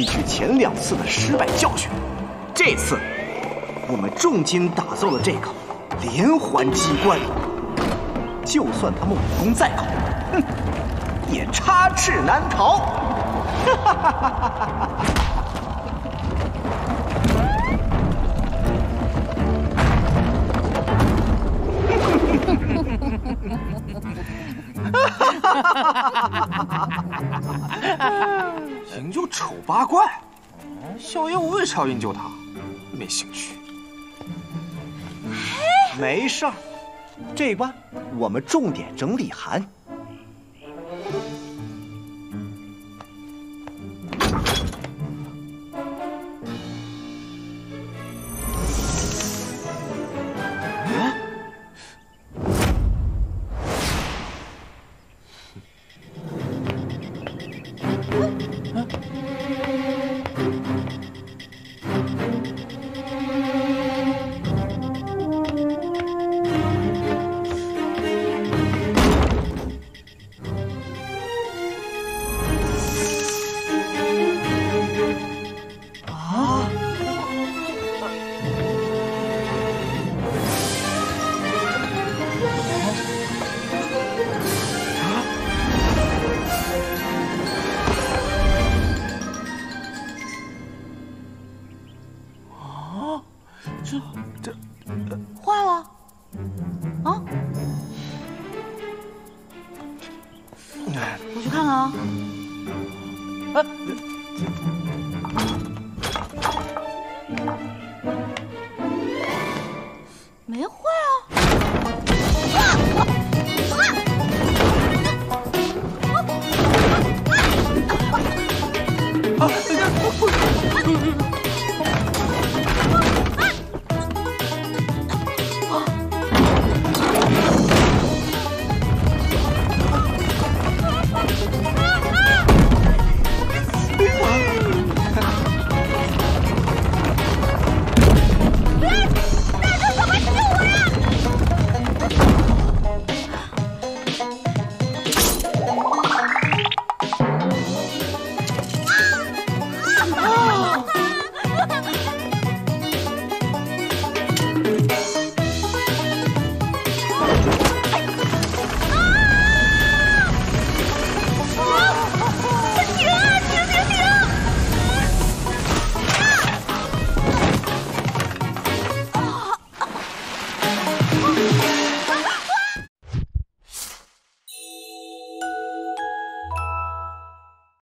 吸取前两次的失败教训，这次我们重金打造了这个连环机关，就算他们武功再高，哼，也插翅难逃。哈哈哈哈哈哈！营救丑八怪，小爷我为啥要营救他？没兴趣。没事儿，这关我们重点整这这坏了啊！我去看看啊！没坏啊！啊啊啊啊啊啊啊！